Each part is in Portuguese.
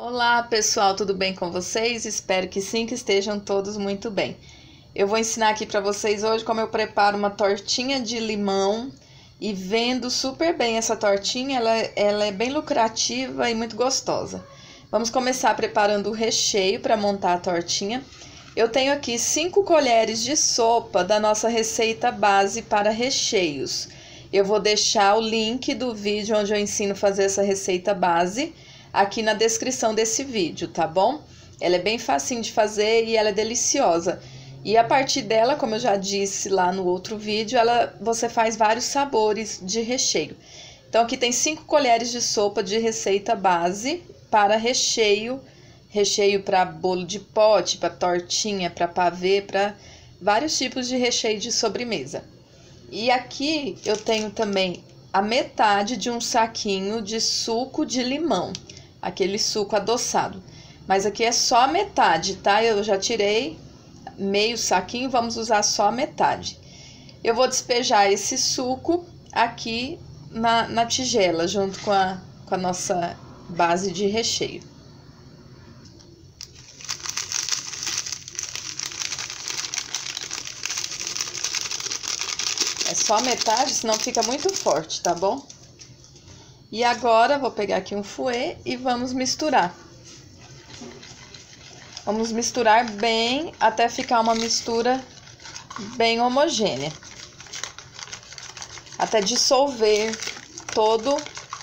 Olá pessoal, tudo bem com vocês? Espero que sim, que estejam todos muito bem. Eu vou ensinar aqui para vocês hoje como eu preparo uma tortinha de limão e vendo super bem essa tortinha, ela, ela é bem lucrativa e muito gostosa. Vamos começar preparando o recheio para montar a tortinha. Eu tenho aqui 5 colheres de sopa da nossa receita base para recheios. Eu vou deixar o link do vídeo onde eu ensino a fazer essa receita base aqui na descrição desse vídeo, tá bom? Ela é bem facinho de fazer e ela é deliciosa. E a partir dela, como eu já disse lá no outro vídeo, ela você faz vários sabores de recheio. Então aqui tem 5 colheres de sopa de receita base para recheio, recheio para bolo de pote, para tortinha, para pavê, para vários tipos de recheio de sobremesa. E aqui eu tenho também a metade de um saquinho de suco de limão, aquele suco adoçado. Mas aqui é só a metade, tá? Eu já tirei meio saquinho, vamos usar só a metade. Eu vou despejar esse suco aqui na, na tigela, junto com a, com a nossa base de recheio. É só metade, senão fica muito forte, tá bom? E agora, vou pegar aqui um fouet e vamos misturar. Vamos misturar bem até ficar uma mistura bem homogênea. Até dissolver todo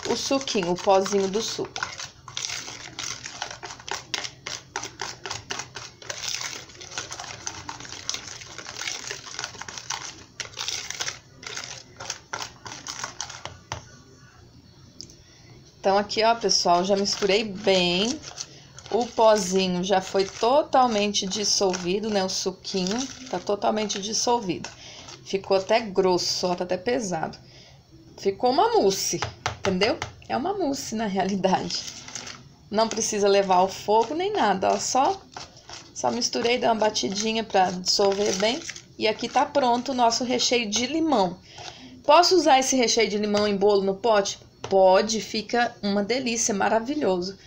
o suquinho, o pozinho do suco. Então, aqui, ó, pessoal, já misturei bem. O pozinho já foi totalmente dissolvido, né? O suquinho tá totalmente dissolvido. Ficou até grosso, ó, tá até pesado. Ficou uma mousse, entendeu? É uma mousse na realidade. Não precisa levar ao fogo nem nada, ó, só, só misturei, dei uma batidinha pra dissolver bem. E aqui tá pronto o nosso recheio de limão. Posso usar esse recheio de limão em bolo no pote? Pode, fica uma delícia, maravilhoso.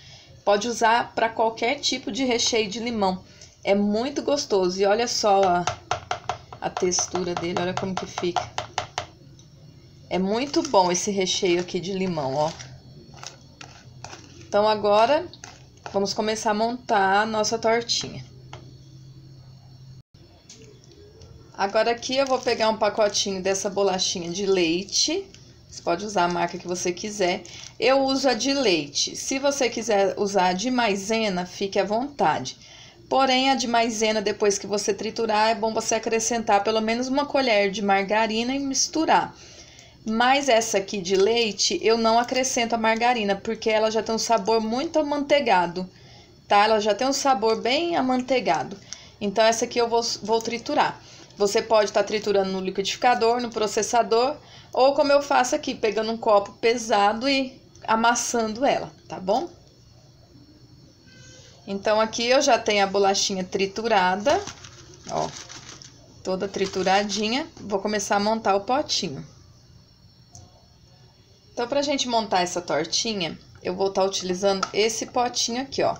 Pode usar para qualquer tipo de recheio de limão. É muito gostoso. E olha só a, a textura dele, olha como que fica. É muito bom esse recheio aqui de limão, ó. Então agora vamos começar a montar a nossa tortinha. Agora aqui eu vou pegar um pacotinho dessa bolachinha de leite você pode usar a marca que você quiser. Eu uso a de leite. Se você quiser usar a de maisena, fique à vontade. Porém, a de maisena, depois que você triturar, é bom você acrescentar pelo menos uma colher de margarina e misturar. Mas essa aqui de leite, eu não acrescento a margarina, porque ela já tem um sabor muito amanteigado, tá? Ela já tem um sabor bem amanteigado. Então, essa aqui eu vou, vou triturar. Você pode estar tá triturando no liquidificador, no processador, ou como eu faço aqui, pegando um copo pesado e amassando ela, tá bom? Então, aqui eu já tenho a bolachinha triturada, ó, toda trituradinha. Vou começar a montar o potinho. Então, pra gente montar essa tortinha, eu vou estar tá utilizando esse potinho aqui, ó.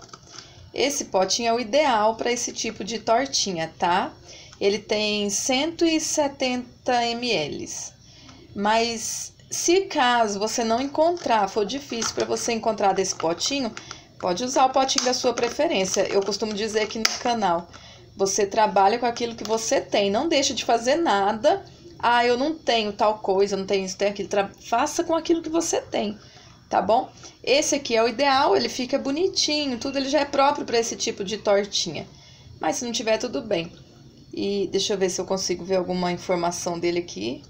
Esse potinho é o ideal para esse tipo de tortinha, tá? Ele tem 170 ml. Mas se caso você não encontrar, for difícil para você encontrar desse potinho, pode usar o potinho da sua preferência. Eu costumo dizer aqui no canal, você trabalha com aquilo que você tem, não deixa de fazer nada. Ah, eu não tenho tal coisa, não tenho isso, tenho aquilo. Faça com aquilo que você tem, tá bom? Esse aqui é o ideal, ele fica bonitinho, tudo ele já é próprio para esse tipo de tortinha. Mas se não tiver, tudo bem. E deixa eu ver se eu consigo ver alguma informação dele aqui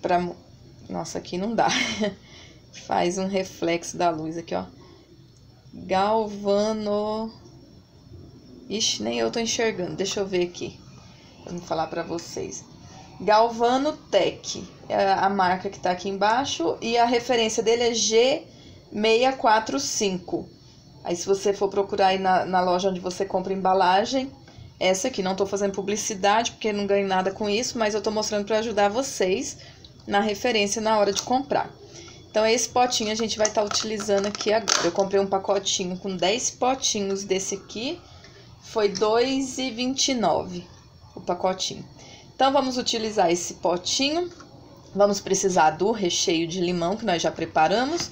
pra... Nossa, aqui não dá. Faz um reflexo da luz aqui, ó. Galvano... Ixi, nem eu tô enxergando. Deixa eu ver aqui. Me falar pra vocês. Galvano Tech. É a marca que tá aqui embaixo. E a referência dele é G645. Aí, se você for procurar aí na, na loja onde você compra embalagem, essa aqui, não tô fazendo publicidade, porque não ganho nada com isso, mas eu tô mostrando para ajudar vocês na referência na hora de comprar. Então, esse potinho a gente vai estar tá utilizando aqui agora. Eu comprei um pacotinho com 10 potinhos desse aqui, foi R$ 2,29 o pacotinho. Então, vamos utilizar esse potinho. Vamos precisar do recheio de limão que nós já preparamos.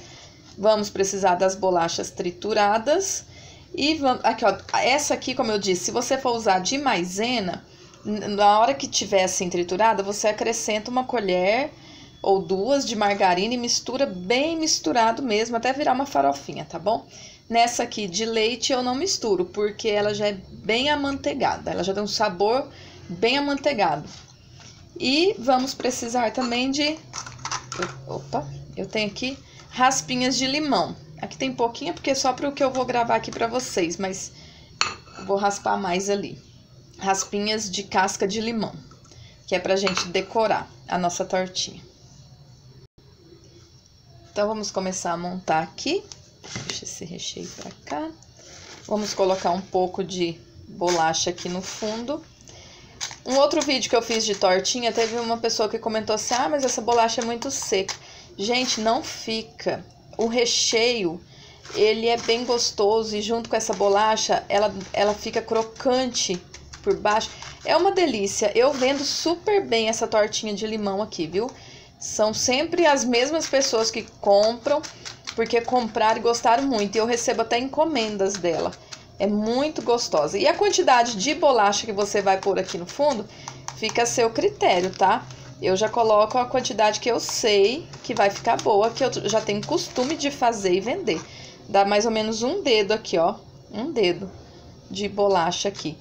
Vamos precisar das bolachas trituradas. E vamos, aqui, ó, essa aqui, como eu disse, se você for usar de maisena, na hora que tiver assim triturada, você acrescenta uma colher ou duas de margarina e mistura bem misturado mesmo, até virar uma farofinha, tá bom? Nessa aqui de leite eu não misturo, porque ela já é bem amanteigada, ela já tem um sabor bem amanteigado. E vamos precisar também de... Opa, eu tenho aqui raspinhas de limão. Aqui tem pouquinho, porque é só para o que eu vou gravar aqui para vocês, mas vou raspar mais ali. Raspinhas de casca de limão, que é pra gente decorar a nossa tortinha. Então, vamos começar a montar aqui. Deixa esse recheio pra cá. Vamos colocar um pouco de bolacha aqui no fundo. Um outro vídeo que eu fiz de tortinha, teve uma pessoa que comentou assim, ah, mas essa bolacha é muito seca. Gente, não fica. O recheio, ele é bem gostoso e junto com essa bolacha, ela, ela fica crocante por baixo. É uma delícia. Eu vendo super bem essa tortinha de limão aqui, viu? São sempre as mesmas pessoas que compram, porque compraram e gostaram muito. E eu recebo até encomendas dela. É muito gostosa. E a quantidade de bolacha que você vai pôr aqui no fundo, fica a seu critério, tá? Eu já coloco a quantidade que eu sei que vai ficar boa, que eu já tenho costume de fazer e vender. Dá mais ou menos um dedo aqui, ó. Um dedo de bolacha aqui.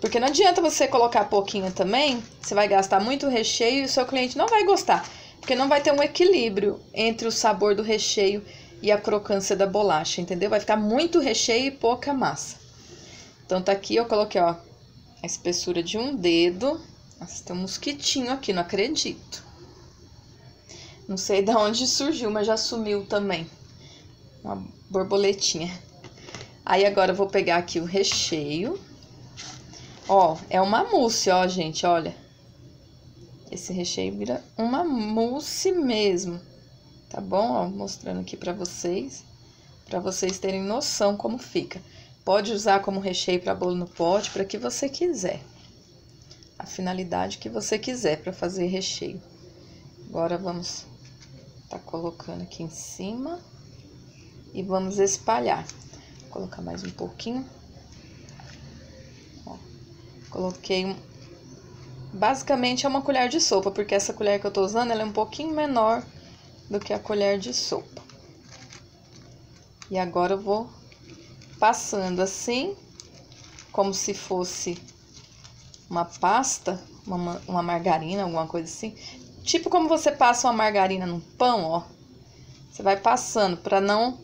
Porque não adianta você colocar pouquinho também, você vai gastar muito recheio e o seu cliente não vai gostar. Porque não vai ter um equilíbrio entre o sabor do recheio e a crocância da bolacha, entendeu? Vai ficar muito recheio e pouca massa. Então, tá aqui, eu coloquei, ó, a espessura de um dedo. Nossa, tem um mosquitinho aqui, não acredito. Não sei de onde surgiu, mas já sumiu também. Uma borboletinha. Aí, agora eu vou pegar aqui o recheio. Ó, é uma mousse, ó, gente, olha. Esse recheio vira uma mousse mesmo, tá bom? Ó, mostrando aqui pra vocês, pra vocês terem noção como fica. Pode usar como recheio para bolo no pote, para que você quiser. A finalidade que você quiser para fazer recheio. Agora vamos tá colocando aqui em cima e vamos espalhar. Vou colocar mais um pouquinho. Ó, coloquei um, Basicamente é uma colher de sopa, porque essa colher que eu tô usando, ela é um pouquinho menor do que a colher de sopa. E agora eu vou passando assim, como se fosse uma pasta, uma, uma margarina, alguma coisa assim. Tipo como você passa uma margarina no pão, ó. Você vai passando para não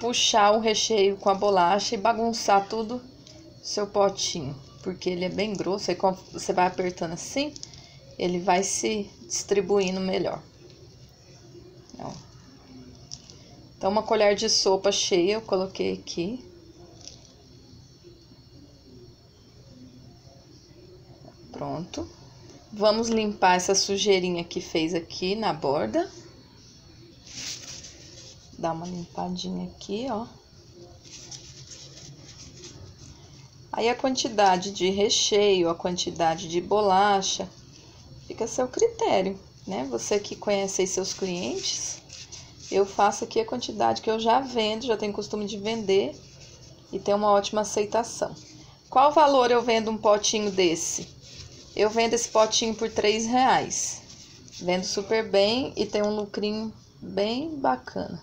puxar o recheio com a bolacha e bagunçar tudo seu potinho porque ele é bem grosso, aí você vai apertando assim, ele vai se distribuindo melhor. Ó. Então, uma colher de sopa cheia eu coloquei aqui. Pronto. Vamos limpar essa sujeirinha que fez aqui na borda. Dá uma limpadinha aqui, ó. Aí a quantidade de recheio, a quantidade de bolacha, fica a seu critério, né? Você que conhece aí seus clientes, eu faço aqui a quantidade que eu já vendo, já tenho costume de vender e tem uma ótima aceitação. Qual valor eu vendo um potinho desse? Eu vendo esse potinho por três reais. Vendo super bem e tem um lucrinho bem bacana.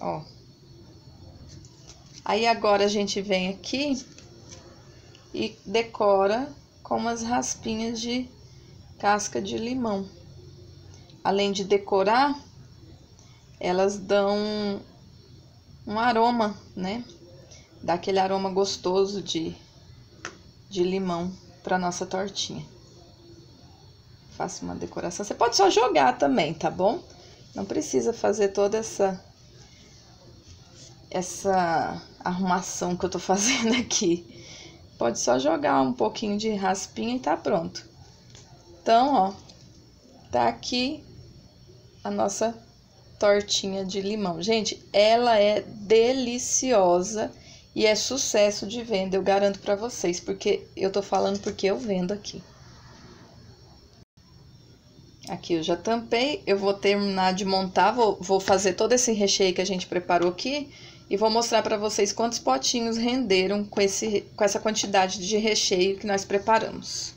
Ó. Aí agora a gente vem aqui e decora com umas raspinhas de casca de limão. Além de decorar, elas dão um aroma, né? Dá aquele aroma gostoso de, de limão para nossa tortinha. Faço uma decoração. Você pode só jogar também, tá bom? Não precisa fazer toda essa essa arrumação que eu tô fazendo aqui. Pode só jogar um pouquinho de raspinha e tá pronto. Então, ó, tá aqui a nossa tortinha de limão. Gente, ela é deliciosa e é sucesso de venda, eu garanto para vocês, porque eu tô falando porque eu vendo aqui. Aqui eu já tampei, eu vou terminar de montar, vou, vou fazer todo esse recheio que a gente preparou aqui e vou mostrar para vocês quantos potinhos renderam com, esse, com essa quantidade de recheio que nós preparamos.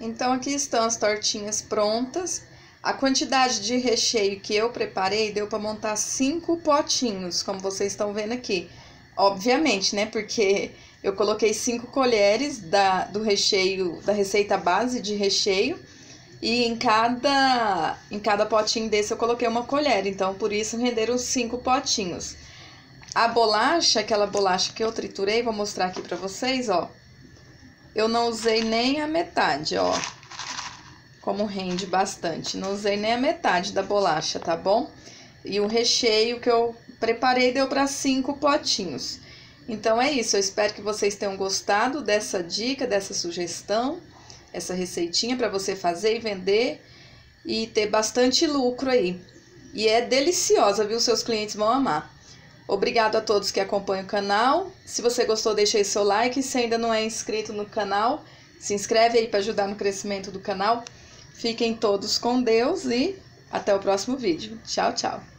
Então, aqui estão as tortinhas prontas. A quantidade de recheio que eu preparei deu para montar cinco potinhos, como vocês estão vendo aqui. Obviamente, né? Porque eu coloquei cinco colheres da, do recheio, da receita base de recheio. E em cada, em cada potinho desse eu coloquei uma colher. Então, por isso renderam cinco potinhos. A bolacha, aquela bolacha que eu triturei, vou mostrar aqui pra vocês, ó. Eu não usei nem a metade, ó como rende bastante. Não usei nem a metade da bolacha, tá bom? E o recheio que eu preparei deu para cinco potinhos. Então é isso, eu espero que vocês tenham gostado dessa dica, dessa sugestão, essa receitinha para você fazer e vender e ter bastante lucro aí. E é deliciosa, viu? Seus clientes vão amar. Obrigado a todos que acompanham o canal. Se você gostou, deixa aí seu like. Se ainda não é inscrito no canal, se inscreve aí para ajudar no crescimento do canal. Fiquem todos com Deus e até o próximo vídeo. Tchau, tchau.